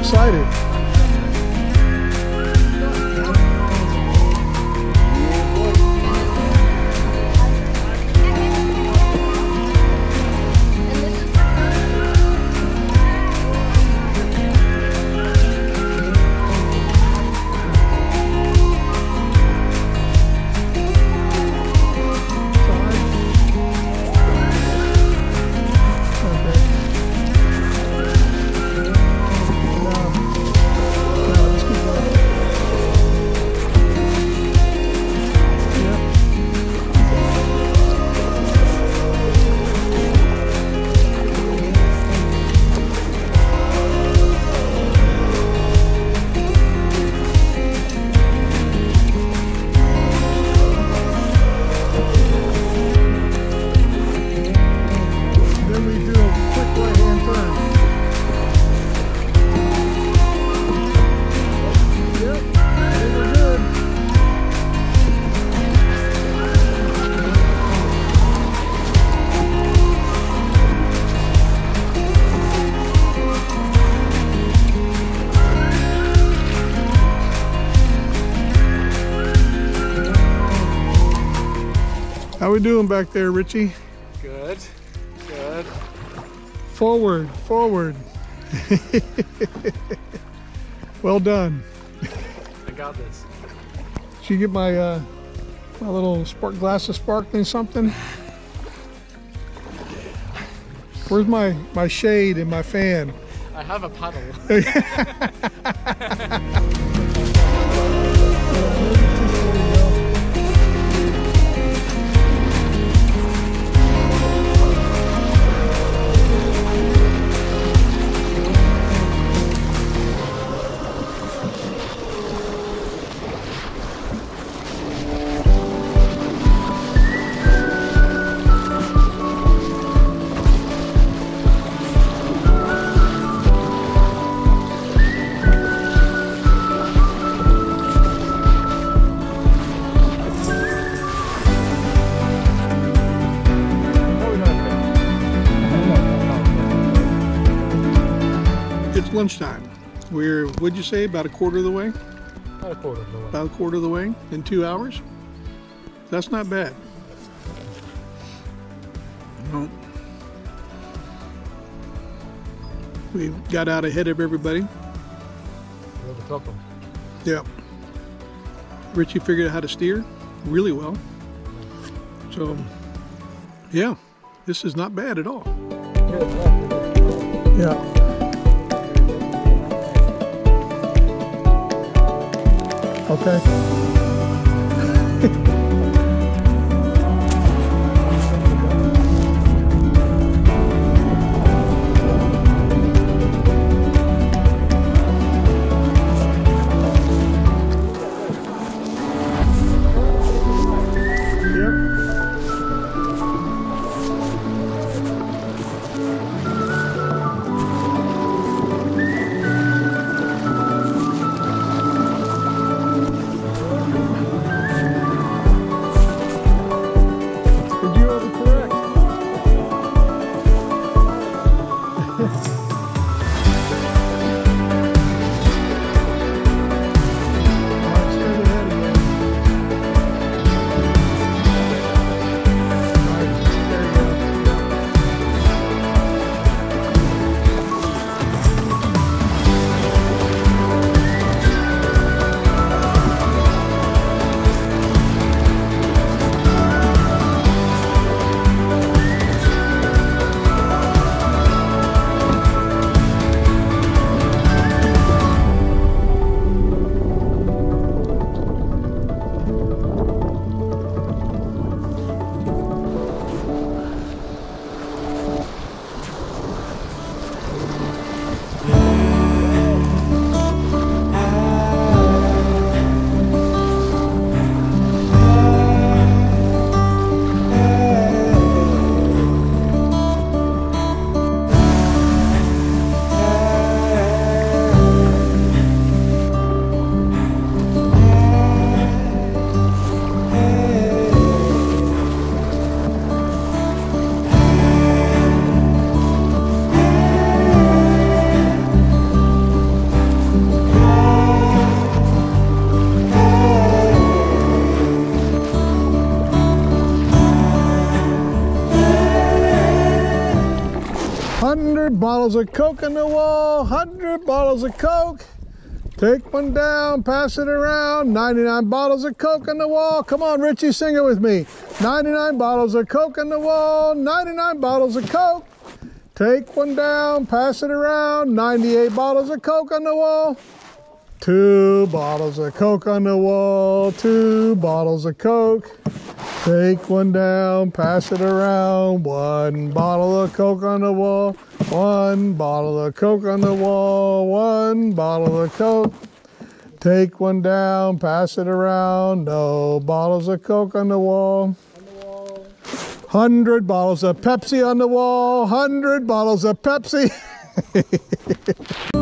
excited. How we doing back there, Richie? Good. Good. Forward, forward. well done. I got this. Did you get my uh, my little spark glass of sparkling something? Where's my my shade and my fan? I have a paddle. It's lunchtime. We're what'd you say about a quarter of the way? About a quarter of the way. About a quarter of the way in two hours. That's not bad. No. We got out ahead of everybody. The. Yep. Richie figured out how to steer really well. So, yeah, this is not bad at all. Yeah. Okay. 100 bottles of Coke on the wall, 100 bottles of Coke. Take one down, pass it around. 99 bottles of Coke on the wall. Come on, Richie, sing it with me. 99 bottles of Coke on the wall, 99 bottles of Coke. Take one down, pass it around. 98 bottles of Coke on the wall. Two bottles of Coke on the wall, two bottles of Coke. Take one down, pass it around. One bottle of Coke on the wall, one bottle of Coke on the wall, one bottle of Coke. Take one down, pass it around. No bottles of Coke on the wall. Hundred bottles of Pepsi on the wall, hundred bottles of Pepsi.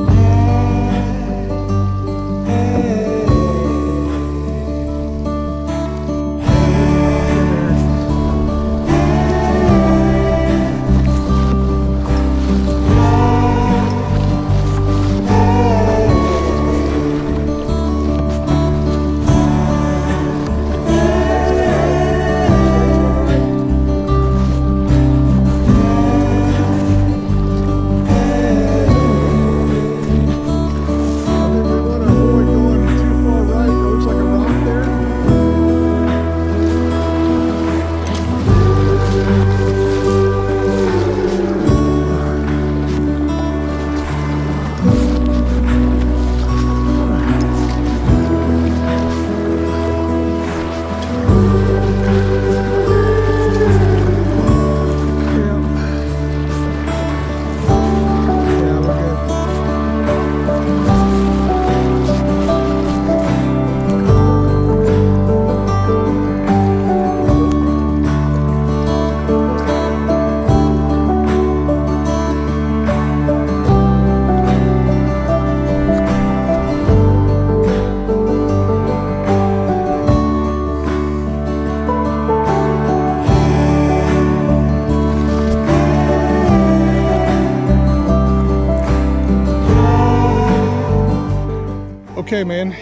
Okay, man.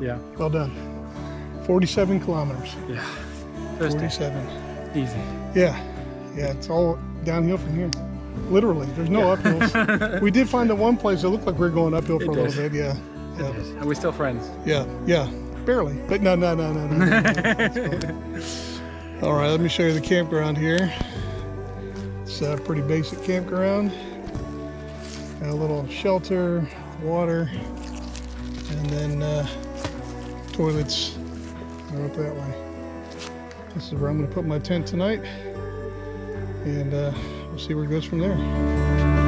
Yeah. Well done. 47 kilometers. Yeah. First day. 47. Easy. Yeah. Yeah, it's all downhill from here. Literally, there's no uphills. we did find the one place that looked like we were going uphill for It a little did. bit. Yeah. Yeah. And we're still friends. Yeah. Yeah. Barely. But no, no, no, no, no. all right, let me show you the campground here. It's a pretty basic campground. Got a little shelter, water, and then uh, toilets are up that way. This is where I'm going to put my tent tonight, and uh, we'll see where it goes from there.